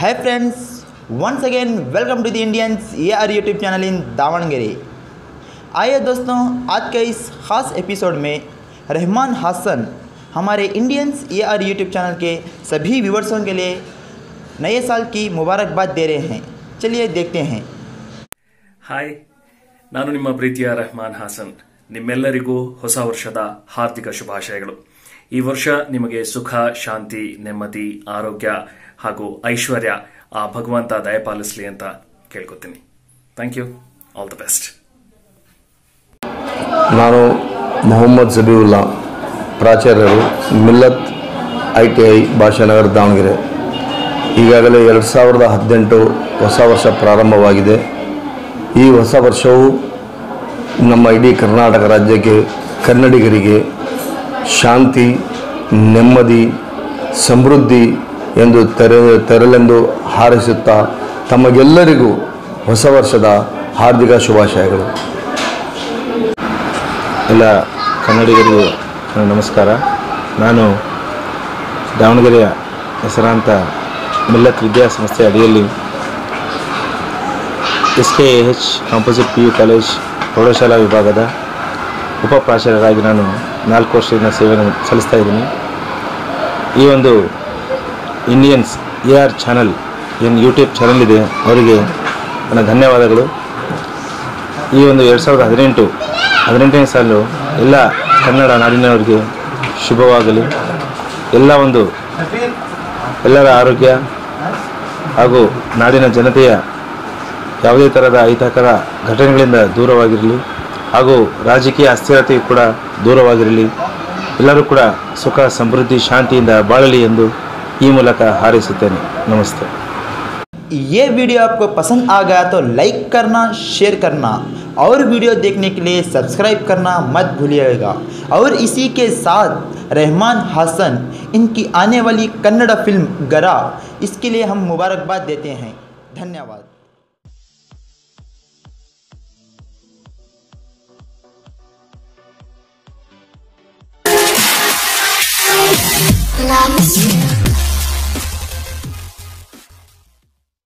है friends once again welcome to the Indians A R YouTube channel in Davangere. आइए दोस्तों, आज के इस ख़ास एपिसोड में रहमान हासन, हमारे Indians A R YouTube channel के सभी व्यूवर्सों के लिए नए साल की मुबारकबाद दे रहे हैं। चलिए देखते हैं। हाय नानू निम्मा प्रीतिया, रहमान हासन। ನಿಮ್ಮೆಲ್ಲರಿಗೂ ಹೊಸ ವರ್ಷದ ಹಾರ್ದಿಕ ಶುಭಾಶಯಗಳು. ಈ ವರ್ಷ ನಿಮಗೆ ಸುಖ, ಶಾಂತಿ, ನೆಮ್ಮದಿ, ಆರೋಗ್ಯ ಹಾಗೂ ಐಶ್ವರ್ಯ ಆ ಭಗವಂತ ದಯಪಾಲಿಸಲಿ ಅಂತ ಕೇಳ್ಕೊತೀನಿ. Thank you all the best ನಾನು Mohammed Jabiulla, ಪ್ರಾಚಾರ್ಯರು Millat I T I Bhashanagar Davangere. ಈಗಾಗಲೇ ಎರಡು ಸಾವಿರದ ಹದಿನೆಂಟು ಹೊಸ ವರ್ಷ ಪ್ರಾರಂಭವಾಗಿದೆ. ಈ ಹೊಸ ವರ್ಷವು ನಮ್ಮ ಇಡೀ ಕರ್ನಾಟಕ ರಾಜ್ಯಕ್ಕೆ, ಕನ್ನಡಿಗರಿಗೆ ಶಾಂತಿ, ನೆಮ್ಮದಿ, ಸಮೃದ್ಧಿ ಎಂದು ತೆರೆ, ತೆರಲೆಂದು ಹಾರೈಸುತ್ತಾ ತಮಗೆಲ್ಲರಿಗೂ ಹೊಸ ವರ್ಷದ ಹಾರ್ದಿಕ ಶುಭಾಶಯಗಳು. ಎಲ್ಲ ಕನ್ನಡಿಗರಿಗೂ ನಮಸ್ಕಾರ. ನಾನು ದಾವಣಗೆರೆಯ ಹೆಸರಾಂತ ಮಿಲ್ಲತ್ ವಿದ್ಯಾಸಂಸ್ಥೆ ಅಡಿಯಲ್ಲಿ S K H composite P U college ಪ್ರೌಢಶಾಲಾ ವಿಭಾಗದ ಉಪ ಪ್ರಾಚಾರ್ಯರಾಗಿ ನಾನು ನಾಲ್ಕು ವರ್ಷದಿಂದ ಸೇವೆಯನ್ನು ಸಲ್ಲಿಸ್ತಾ ಇದ್ದೀನಿ. ಈ ಒಂದು ಇಂಡಿಯನ್ಸ್ ಎ ಆರ್ ಚಾನಲ್ ಏನು ಯೂಟ್ಯೂಬ್ ಚಾನಲ್ ಇದೆ. ಅವರಿಗೆ ನನ್ನ ಧನ್ಯವಾದಗಳು. ಈ ಒಂದು ಎರಡು ಸಾವಿರದ ಹದಿನೆಂಟು, ಹದಿನೆಂಟನೇ ಸಾಲು ಎಲ್ಲ ಕನ್ನಡ ನಾಡಿನವರಿಗೆ ಶುಭವಾಗಲಿ. ಎಲ್ಲ ಒಂದು ಎಲ್ಲರ ಆರೋಗ್ಯ ಹಾಗೂ ನಾಡಿನ ಜನತೆಯ ಯಾವುದೇ ಥರದ ಅಹಿತಕರ ಘಟನೆಗಳಿಂದ ದೂರವಾಗಿರಲಿ ಹಾಗೂ ರಾಜಕೀಯ ಅಸ್ಥಿರತೆಯು ಕೂಡ ದೂರವಾಗಿರಲಿ ಎಲ್ಲರೂ ಕೂಡ ಸುಖ ಸಮೃದ್ಧಿ ಶಾಂತಿಯಿಂದ ಬಾಳಲಿ ಎಂದು ಈ ಮೂಲಕ ಹಾರೈಸುತ್ತೇನೆ ನಮಸ್ತೆ ये वीडियो आपको पसंद आ गया तो लाइक करना शेयर करना और वीडियो देखने के लिए सब्सक्राइब करना मत भूलिएगा और इसी के साथ रहमान हासन इनकी आने वाली कन्नड़ फिल्म गरा इसके लिए हम मुबारकबाद देते हैं धन्यवाद 我去